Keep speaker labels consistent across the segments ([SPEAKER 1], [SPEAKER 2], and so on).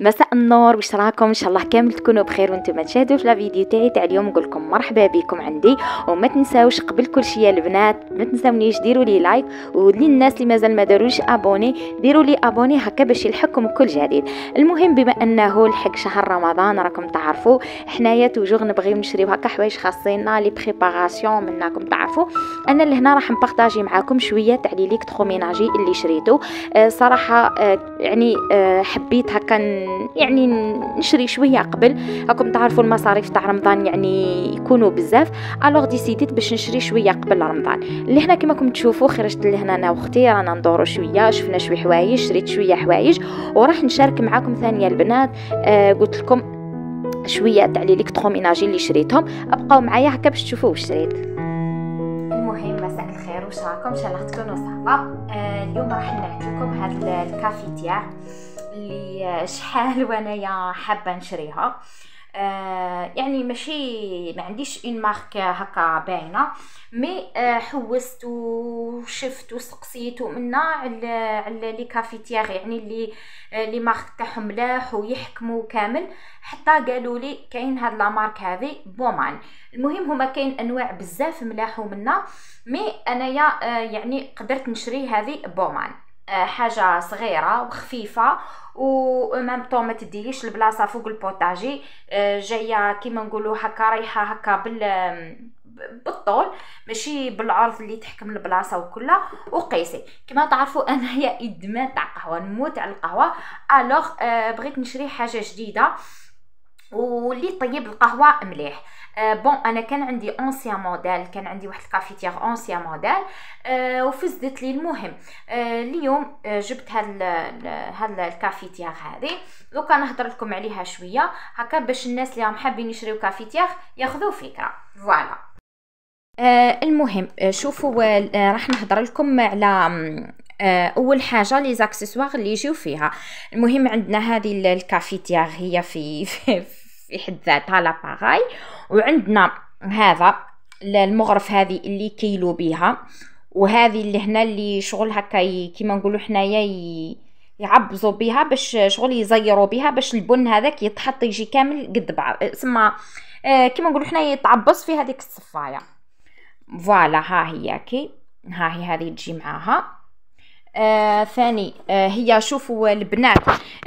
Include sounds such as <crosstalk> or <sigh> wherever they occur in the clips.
[SPEAKER 1] مساء النور واش راكم؟ إن شاء الله كامل تكونوا بخير وأنتم تشاهدوا في la vidéo تاعي تاع اليوم نقول لكم مرحبا بكم عندي. وما تنساوش قبل كل شيء البنات ما تنساونيش ديروا لي like وللناس اللي مازال ما داروش abonner ديروا لي abonner هكا باش يلحقكم كل جديد. المهم بما أنه لحق شهر رمضان راكم تعرفوا حنايا toujours نبغيو نشريو هكا حوايج خاصينا les préparations منكم تعرفوا. أنا لهنا راح ن partager معاكم شوية تاع les électroménagers اللي شريته آه صراحة آه يعني آه حبيت هكا يعني نشري شوية قبل. راكم تعرفوا المصاريف تاع رمضان يعني يكونوا بزاف. alors ديسيديت باش نشري شوية قبل رمضان. اللي هنا كما راكم تشوفوا خرجت لهنا أنا وأختي رانا ندورو شوية شفنا شوية حوايج شريت شوية حوايج وراح نشارك معاكم ثانية البنات. آه قلت لكم شوية تاع les électroménagers اللي شريتهم. أبقاو معايا هكا باش تشوفوا واش شريت. الخير واش راكم؟ إن شاء الله تكونوا ça va آه اليوم راح نعطي لكم هذا ال cafetière اللي شحال وانايا حابة نشريها. آه يعني ماشي ما عنديش une marque هكا باينة mais آه حوست وشفت وسقسيت ومنا على على les cafetières يعني اللي les marques تاعهم ملاح ويحكموا كامل. حتى قالوا لي كاين هاد la marque هذه Bomann. المهم هما كاين أنواع بزاف ملاح ومنا mais أنايا آه يعني قدرت نشري هذه Bomann. حاجة صغيرة وخفيفة و même temps ما تديليش البلاصة فوق ال potager جاية كيما نقولوا هكا رايحة هكا بال بالطول ماشي بالعرض اللي تحكم البلاصة وكلها. وقيسي. كما تعرفوا انايا ادمان تاع قهوة نموت على القهوة. alors بغيت نشري حاجة جديدة. واللي طيب القهوة مليح. أه bon أنا كان عندي ancien modèle كان عندي واحد ال cafetière ancien modèle أه وفزدت لي المهم. أه اليوم جبت هاد هاد ال cafetière هذه دوكا نهضر لكم عليها شوية هكا باش الناس اللي راهم حابين يشريو cafetière ياخذوا فكرة. voilà أه المهم شوفوا راح نهضر لكم على أول حاجة les accessoires اللي يجيو فيها. المهم عندنا هذه ال cafetière هي في, في في حد ذاتها l'appareil وعندنا هذا المغرف هذه اللي نكيلو بها وهذه اللي هنا اللي شغل هكا كيما نقولوا حنايا يعبزوا بها باش شغل يزيروا بها باش البن هذاك يتحط يجي كامل قد بعض. سما آه كيما نقولوا حنايا يتعبز في هذيك الصفايه voilà ها هي كي. ها هي هذه تجي معاها. آه ثاني آه هي شوفوا البنات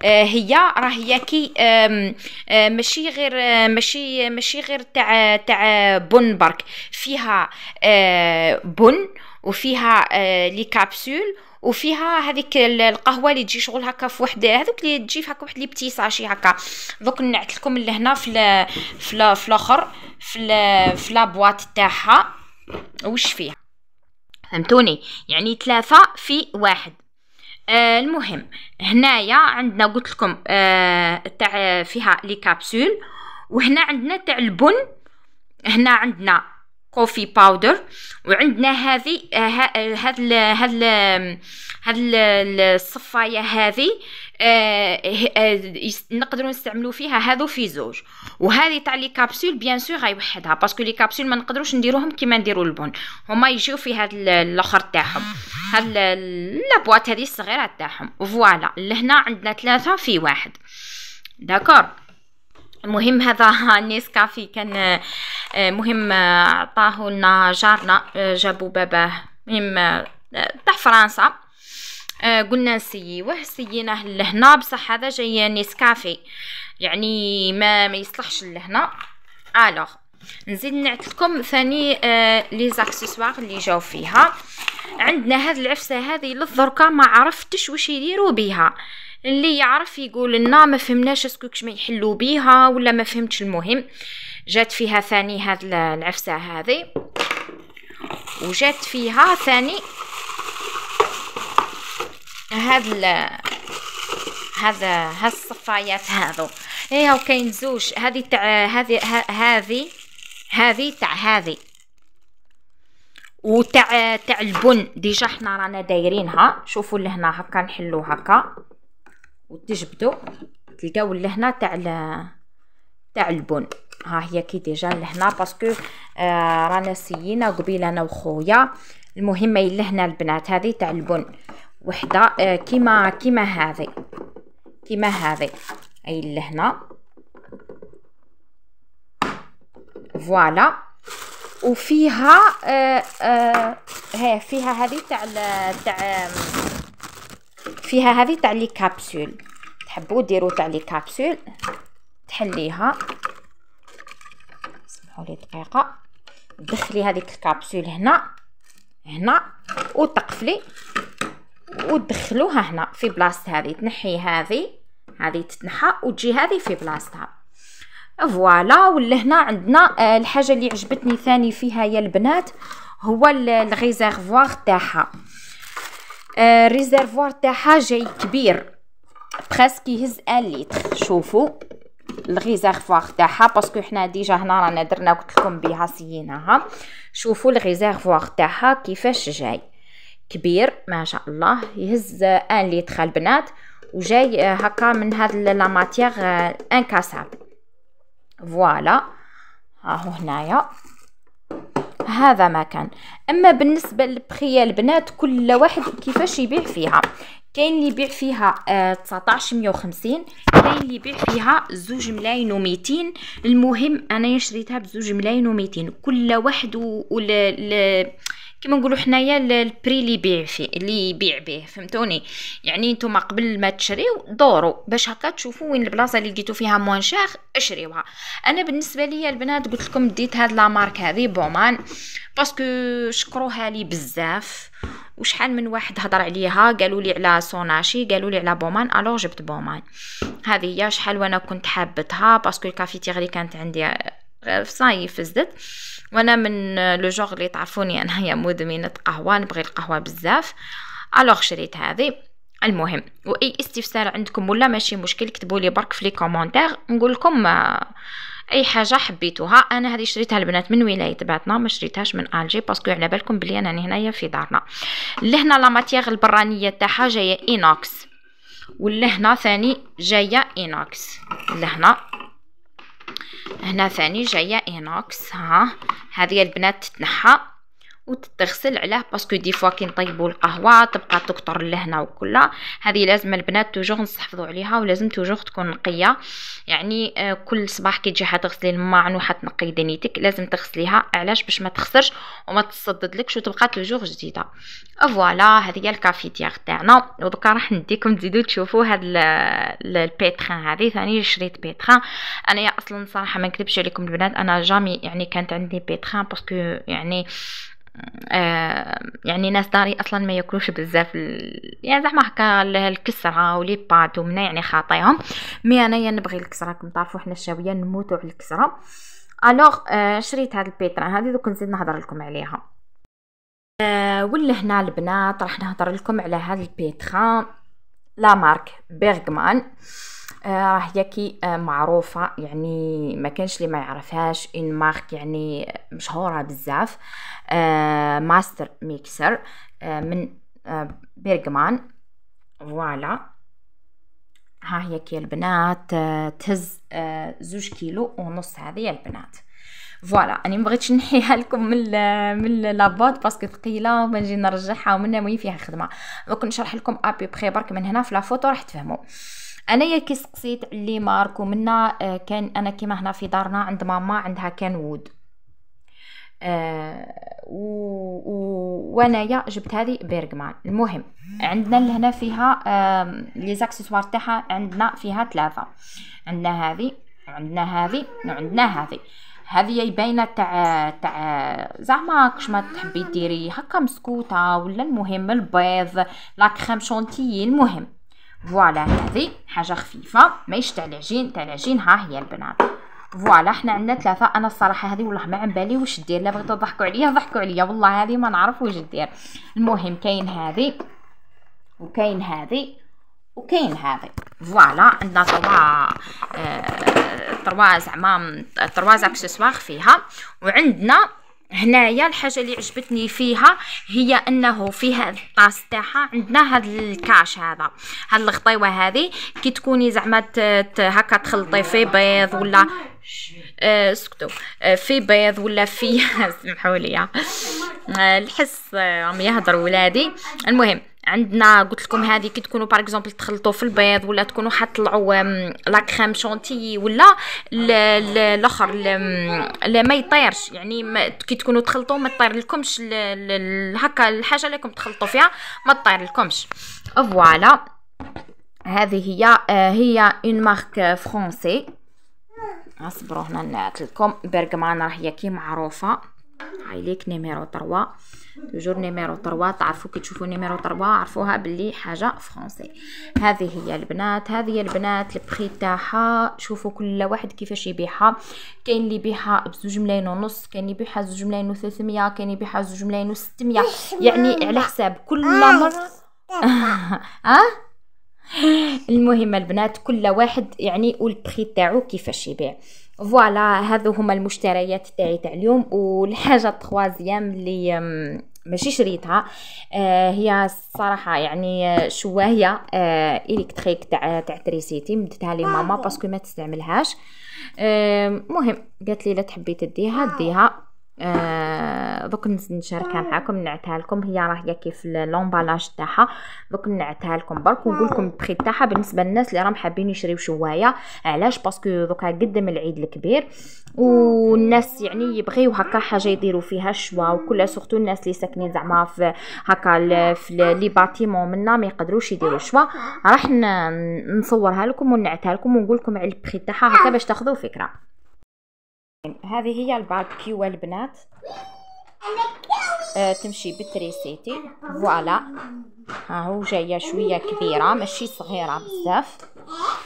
[SPEAKER 1] آه هي راه هي كي آه ماشي غير آه ماشي ماشي غير تاع تاع بن برك. فيها آه بن وفيها آه les capsules وفيها هذيك القهوة اللي تجي شغل هكا في واحد هذوك اللي تجي في هكا واحد les petits sachets هكا. دوك نعت لكم لهنا في في ال في الآخر في في la boîte تاعها. وش فيها؟ فهمتوني؟ يعني ثلاثة في واحد. آه المهم هنايا عندنا قلت لكم آه تاع فيها les capsules وهنا عندنا تاع البن هنا عندنا coffee powder وعندنا هذه هاد هاد هاد الصفاية هذه نقدروا نستعملوا فيها هذو في زوج. وهذه تاع les capsules bien sûr غيوحدها parce que les capsules ما نقدروش نديروهم كيما نديروا البن. هما يجيو في هاد الأخر تاعهم. هاد la boîte هذه الصغيرة تاعهم. voilà لهنا عندنا ثلاثة في واحد. d'accord. المهم هذا <laughs> Nescafé كان مهم عطاه لنا جارنا جابوا باباه. مهم تاع فرنسا. قلنا نسيوه سيناه لهنا بصح هذا جاي Nescafé يعني ما ما يصلحش لهنا. alors نزيد نعت لكم ثاني آه les accessoires اللي جاو فيها. عندنا هاد العفسة هذه للدركا ما عرفتش واش يديروا بها اللي يعرف يقول لنا ما فهمناش est-ce que ما يحلوا بيها ولا ما فهمتش المهم. جات فيها ثاني هاد العفسة هذه. وجات فيها ثاني هذا هاد الصفايات هذو. إيه وكاين زوج. هذه تاع هذه هذه هذه تاع هذه. وتاع تاع البن. déjà حنا رانا دايرينها. شوفوا لهنا هكا نحلو هكا. وتجبدوا تلقاو لهنا تاع تاع البن. ها هي كي déjà لهنا. parce que آه رانا سيينا قبيل أنا وخويا. المهم لهنا البنات هذه تاع البن. وحدة آه كيما كيما هذه كيما هذه أي لهنا voilà. وفيها آه آه ها فيها هذه تاع تاع فيها هذه تاع les capsules. تحبوا ديروا تاع les capsules. تحليها. اسمحوا لي دقيقة. دخلي هذيك الكابسول هنا. هنا. وتقفلي وتدخلوها هنا في بلاصة هذه تنحي هذه هذه تتنحى وتجي هذه في بلاصتها. voilà ولا هنا عندنا آه، الحاجة اللي عجبتني ثاني فيها يا البنات هو ال réservoir تاعها. ال réservoir تاعها جاي كبير presque يهز un litre. شوفوا ال réservoir تاعها parce que حنا déjà هنا رانا درنا قلت لكم بها سيناها شوفوا ال réservoir تاعها كيفاش جاي. كبير ما شاء الله. يهز un litre البنات وجاي هكا من هاد la matière incassable voilà. ها هو هنايا. هذا ما كان. أما بالنسبة للبخيه البنات كل واحد كيفاش يبيع فيها؟ كاين اللي يبيع فيها آه 1950 كاين اللي يبيع فيها زوج ملايين وميتين. المهم أنا شريتها بزوج ملايين وميتين. كل واحد و... و... ل... كما نقولوا حنايا ال prix اللي يبيع فيه اللي يبيع به فهمتوني؟ يعني نتوما قبل ما تشريو دوروا باش هكا تشوفوا وين البلاصة اللي لقيتو فيها moins cher اشريوها. أنا بالنسبة لي البنات قلت لكم ديت هاد la marque هذه بومان parce que شكروها لي بزاف. وشحال من واحد هضر عليها؟ قالوا لي على سوناشي قالوا لي على بومان alors جبت بومان. هذه هي شحال وأنا كنت حابتها parce que ال cafetière كانت عندي صاي فزدت وأنا من le jour اللي تعرفوني أنا هي مدمنة قهوة نبغي القهوة بزاف. alors شريت هذه. المهم وإي استفسار عندكم ولا ماشي مشكل كتبوا لي برك في les commentaires. نقول لكم أي حاجة حبيتوها أنا هذه شريتها البنات من ولاية باتنا ما شريتهاش من Alger parce que على بالكم بلي أنا هنايا في دارنا. لهنا la matière البرانية تاعها جاية inox ولهنا ثاني جاية inox. لهنا. هنا ثاني جاية inox ها. هذه البنات تتنحى. وتتغسل علاه parce que des fois كي نطيبوا القهوة تبقى تقطر لهنا وكلها. هذه لازم البنات toujours نستحفظوا عليها ولازم toujours تكون نقية. يعني آه كل صباح كي تجي حتغسلي الماعن وحتنقي دنيتك لازم تغسليها. علاش؟ باش ما تخسرش وما تصددلكش وتبقى toujours جديدة. voilà هذه هي ال cafetière تاعنا. ودكا راح نديكم تزيدوا تشوفوا هاد ال pétrin هذه. ثاني شريت pétrin أنا يا أصلا صراحة ما نكذبش عليكم البنات أنا jamais يعني كانت عندي pétrin parce que يعني آه يعني ناس داري أصلا ما يأكلوش بزاف يعني زعما هكا الكسرة و les pâtes ومنا يعني خاطيهم. mais انايا نبغي الكسرة كما تعرفوا حنا الشاوية نموتوا على الكسرة. alors آه شريت هاد ال pétrin هذه دوك نزيد نهضر لكم عليها. آه voilà هنا البنات راح نهضر لكم على هاد ال pétrin la marque بيرغمان. آه راه هي كي آه معروفة. يعني ما كانش اللي ما يعرفهاش. une marque يعني مشهورة بزاف. آه Master Mixer آه من آه بيرغمان voilà ها هي كي البنات آه تهز آه زوج كيلو ونص هذه البنات. voilà اني مبغيتش نحيها لكم من من la boîte parce que ثقيلة وما نجي نرجعها ومنها مهم فيها خدمة. دوك نشرح لكم ابي بخي برك من هنا في la photo راح تفهموا. انايا كي سقسيت les marques ومنا آه كان أنا كيما هنا في دارنا عند ماما عندها Kenwood. آه و... و... وأنايا جبت هذه بيرغمان. المهم عندنا لهنا فيها les accessoires تاعها عندنا فيها ثلاثة عندنا هذه وعندنا هذه وعندنا هذه. هذه باينة تاع تاع زعما كش ما تحبي ديري هكا مسكوتة ولا المهم البيض la crème chantilly المهم. voilà هذه حاجة خفيفة. ماهيش تاع العجين ها هي البنات. voilà حنا عندنا ثلاثة. أنا الصراحة هذه والله ما عم بالي واش دير لا بغيتو تضحكوا عليا ضحكوا عليا. والله هذه ما نعرف واش دير. المهم كاين هذه وكاين هذه وكاين هذه. voilà عندنا trois آه trois زعما trois accessoires فيها. وعندنا هنايا الحاجة اللي عجبتني فيها هي أنه فيها الطاس تاعها عندنا هذا ال cache هذا هاد الغطيوه هذه كي تكوني زعما هكا تخلطي في بيض ولا آه آه في بيض ولا في <laughs> سمحوا لي. آه الحس راهم يهضروا ولادي. المهم عندنا قلت لكم هذه كي تكونوا par exemple تخلطوا في البيض ولا تكونوا حطلعوا la crème chantilly ولا الأخر ما يطيرش. يعني كي تكونوا تخلطوا ما تطير لكمش هكا الحاجة اللي راكم تخلطوا فيها ما تطير لكمش. voilà. هذه هي آه، هي une marque française أصبروا هنا نعت لكم برغمان راهي كي معروفة. هاي ليك numéro 3 toujours numéro 3 تعرفوا كي تشوفوا numéro 3 عرفوها باللي حاجة français هذه هي البنات هذه هي البنات ال prix تاعها شوفوا كل واحد كيفاش يبيعها كاين اللي يبيعها بزوج ملايين ونص كاين اللي يبيعها زوج ملايين و300 كاين اللي يبيعها زوج ملايين و600 يعني على حساب كل مره ها المهم البنات كل واحد يعني وال prix تاعو كيفاش يبيع voilà هذو هما المشتريات تاعي تاع اليوم. والحاجة ال troisième اللي ماشي شريتها آه هي الصراحة يعني شوايه آه électrique تاع تاع تريسيتي مدتها لي ماما parce que ما تستعملهاش. آه مهم قالت لي لا تحبي تديها ديها. آه دوك نشاركها معكم نعتها لكم. هي راهي كيف l'emballage تاعها. دوك نعتها لكم برك ونقول لكم ال prix تاعها بالنسبة للناس اللي راهم حابين يشريو شواية. علاش؟ parce que دوكا قدم العيد الكبير. والناس يعني يبغيو هكا حاجة يديروا فيها الشوا وكل surtout الناس اللي ساكنين زعما في هكا في les bâtiments منا ما يقدروش يديروا شوا راح نصورها لكم ونعتها لكم ونقول لكم على ال prix تاعها هكا باش تاخذوا فكرة. هذه هي الباربيكيو البنات آه تمشي بالتريسيتي voilà. ها هو جاية شوية كبيرة ماشي صغيرة بزاف.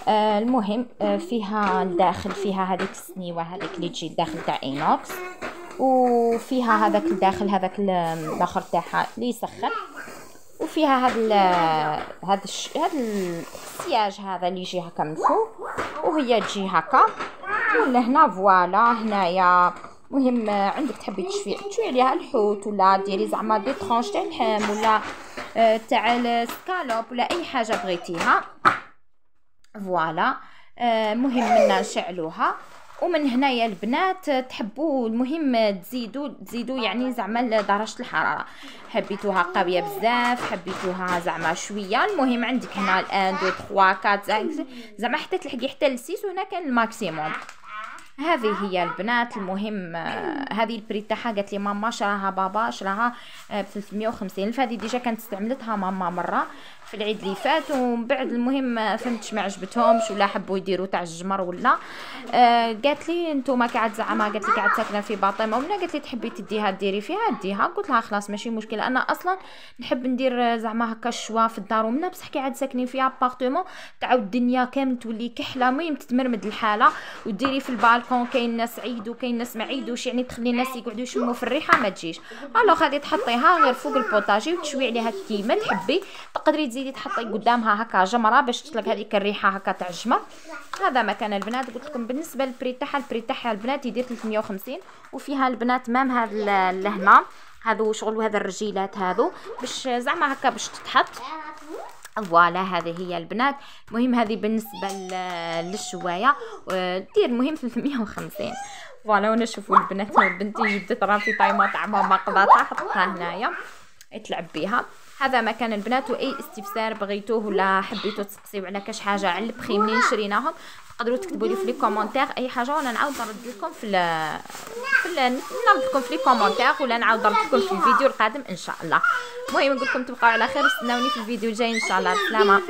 [SPEAKER 1] آه المهم آه فيها الداخل فيها هذيك السنيوة هذيك اللي تجي الداخل تاع inox. وفيها هذاك الداخل هذاك الآخر تاعها اللي يسخن. وفيها هاد الش... هاد السياج هذا اللي يجي هكا من فوق. وهي تجي هكا. هنا voilà. هنايا مهم عندك تحبي تشفي تشوي عليها الحوت ولا ديري زعما des tranches تاع اللحم ولا آه، تاع السكالوب ولا أي حاجة بغيتيها. voilà. آه، مهم منا نشعلوها. ومن هنايا البنات تحبوا المهم تزيدوا تزيدوا يعني زعما درجه الحرارة. حبيتوها قوية بزاف حبيتوها زعما شوية. المهم عندك هنا ال un deux 3 4 زعما حتى تلحقي حتى ل 6 وهنا كان ال maximum. هذه هي البنات المهم آه، هذه ال prix تاعها قالت لي ماما شراها بابا شراها ب 350 الف هذه déjà كانت استعملتها ماما مرة في العيد اللي فات ومن بعد المهم فهمتش ما عجبتهمش ولا حبوا يديروا تاع الجمر ولا. آه قالت لي أنتم قاعد زعما قالت لي قاعد ساكنة في باطمه ولا قالت لي تحبي تديها ديري فيها؟ ديها. قلت لها خلاص ماشي مشكلة. أنا أصلا نحب ندير زعما هكا الشوا في الدار ومنا بصح قاعد ساكنين في appartement. تعاود الدنيا كامل تولي كحلة المهم تتمرمد الحالة وديري في البالكون كاين ناس عيدوا كاين ناس ما عيدوش يعني تخلي الناس يقعدوا يشموا في الريحة ما تجيش. alors غادي تحطيها غير فوق البوطاجي وتشوي عليها كيما تحبي؟ تقدري تزيدي تحطي قدامها هكا جمرة باش تطلق هذيك الريحة هكا تاع الجمر. هذا مكان البنات قلت لكم بالنسبة لل prix تاعها ال prix تاعها البنات يدير 350 وفيها البنات même هذا لهنا هذو شغل هذا الرجيلات هذو باش زعما هكا باش تتحط. voilà هذه هي البنات. المهم هذه بالنسبة للشواية. دير المهم 350 voilà وأنا شوفوا البنات بنتي جبدت راه في طايمة تاع ماما قضاتها حطتها هنايا. تلعب بها هذا مكان البنات وأي استفسار بغيتوه ولا حبيتو تسقسيو على كاش حاجة على البخي منين شريناهم. تقدروا تكتبوا لي في les commentaires أي حاجة وأنا نعاود نرد لكم في في نرد لكم في لي كومونتير ولا نعاود نرد لكم في الفيديو القادم إن شاء الله. المهم نقول لكم تبقاو على خير استناوني في الفيديو الجاي إن شاء الله. بسلامة.